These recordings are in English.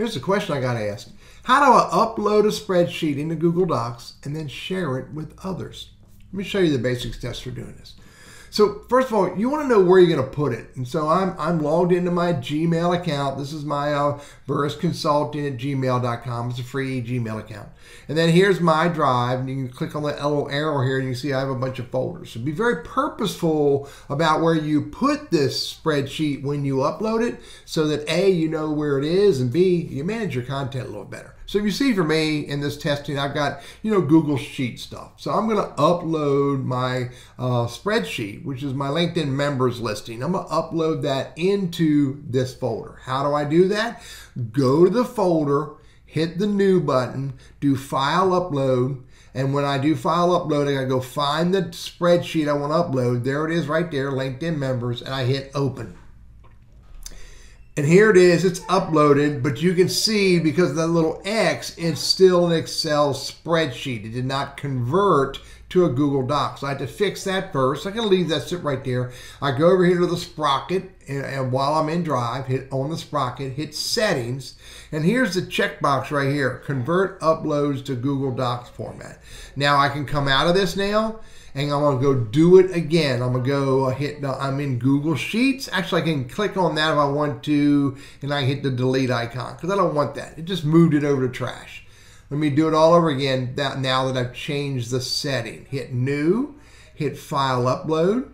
Here's the question I got asked. How do I upload a spreadsheet into Google Docs and then share it with others? Let me show you the basic steps for doing this. So first of all, you want to know where you're going to put it. And so I'm, I'm logged into my Gmail account. This is my uh, Burriss at gmail.com. It's a free Gmail account. And then here's my drive. And you can click on the little arrow here and you see I have a bunch of folders. So be very purposeful about where you put this spreadsheet when you upload it so that A, you know where it is, and B, you manage your content a little better. So you see for me in this testing, I've got, you know, Google Sheet stuff. So I'm going to upload my uh, spreadsheet, which is my LinkedIn members listing. I'm going to upload that into this folder. How do I do that? Go to the folder, hit the new button, do file upload, and when I do file uploading, I go find the spreadsheet I want to upload. There it is right there, LinkedIn members, and I hit open. And here it is, it's uploaded, but you can see because of that little X, it's still an Excel spreadsheet. It did not convert to a Google Doc. So I had to fix that first. I'm going to leave that sit right there. I go over here to the sprocket, and, and, while I'm in Drive, hit on the sprocket, hit Settings, and here's the checkbox right here, Convert Uploads to Google Docs format. Now I can come out of this now, and I'm gonna go do it again. I'm gonna go uh, hit, the, I'm in Google Sheets. Actually, I can click on that if I want to, and I hit the delete icon, because I don't want that. It just moved it over to trash. Let me do it all over again now that I've changed the setting. Hit new, hit file upload,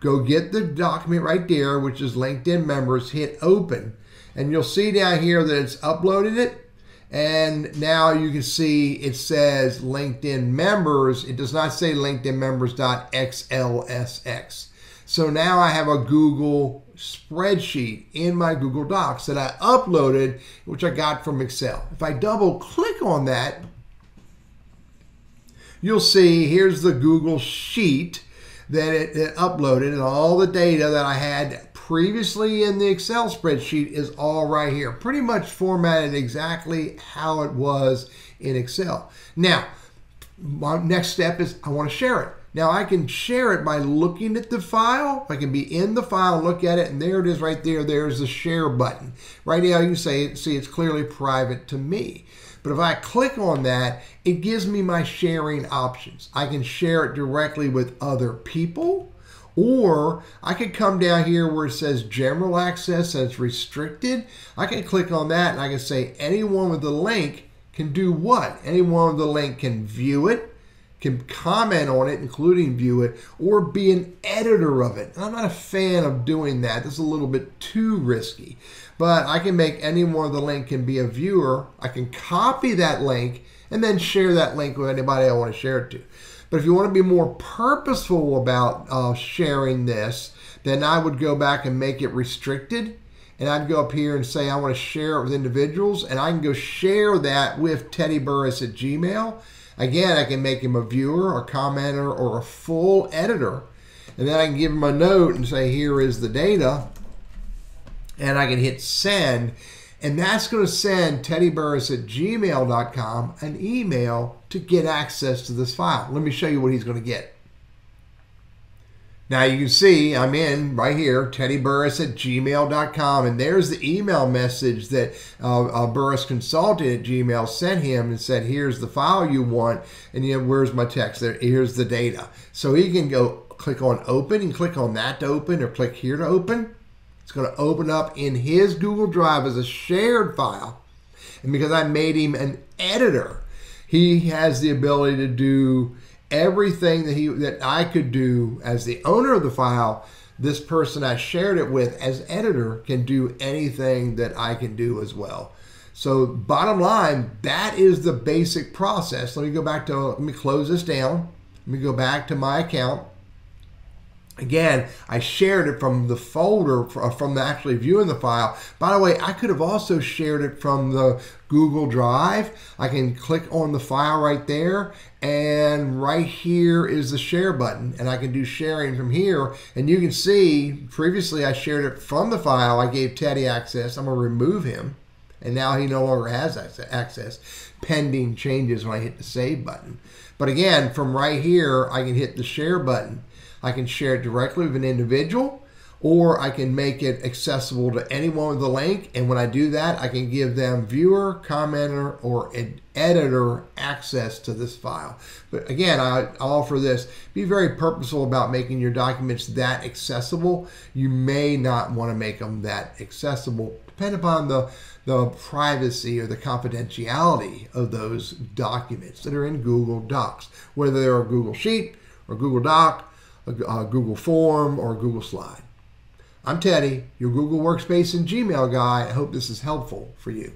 go get the document right there, which is LinkedIn members, hit open. And you'll see down here that it's uploaded it. And now you can see it says LinkedIn members. It does not say LinkedIn members.xlsx. So now I have a Google spreadsheet in my Google Docs that I uploaded, which I got from Excel. If I double click on that, you'll see here's the Google Sheet that it, it uploaded and all the data that I had previously in the Excel spreadsheet is all right here. Pretty much formatted exactly how it was in Excel. Now, my next step is I want to share it. Now I can share it by looking at the file. I can be in the file, look at it, and there it is right there. There's the share button. Right now you say, see it's clearly private to me. But if I click on that, it gives me my sharing options. I can share it directly with other people, or I could come down here where it says general access and it's restricted. I can click on that and I can say anyone with the link can do what? Anyone with the link can view it, can comment on it, including view it, or be an editor of it. I'm not a fan of doing that. That's a little bit too risky. But I can make anyone with the link can be a viewer. I can copy that link and then share that link with anybody I want to share it to. But if you want to be more purposeful about uh, sharing this, then I would go back and make it restricted. And I'd go up here and say I want to share it with individuals, and I can go share that with Teddy Burriss at Gmail Again, I can make him a viewer, a commenter, or a full editor. And then I can give him a note and say, here is the data. And I can hit send. And that's going to send Teddy Burriss at gmail.com an email to get access to this file. Let me show you what he's going to get. Now you can see I'm in right here, teddyburriss at gmail.com, and there's the email message that uh, uh, Burriss Consulting at Gmail sent him and said, here's the file you want, and you know, where's my text? There, here's the data. So he can go click on open and click on that to open or click here to open. It's going to open up in his Google Drive as a shared file. And because I made him an editor, he has the ability to do everything that he that I could do as the owner of the file, this person I shared it with as editor can do anything that I can do as well. So bottom line, that is the basic process. Let me go back to let me close this down. Let me go back to my account. Again, I shared it from the folder uh, from the actually viewing the file. By the way, I could have also shared it from the Google Drive. I can click on the file right there and right here is the share button and I can do sharing from here and you can see previously I shared it from the file. I gave Teddy access. I'm going to remove him and now he no longer has access pending changes when I hit the save button. But again, from right here, I can hit the share button I can share it directly with an individual or I can make it accessible to anyone with a link. And when I do that, I can give them viewer, commenter, or ed- editor access to this file. But again, I, I offer this. Be very purposeful about making your documents that accessible. You may not want to make them that accessible, depending upon the the privacy or the confidentiality of those documents that are in Google Docs, whether they're a Google Sheet or Google Doc, a, a uh, Google Form, or a Google Slide. I'm Teddy, your Google Workspace and Gmail guy. I hope this is helpful for you.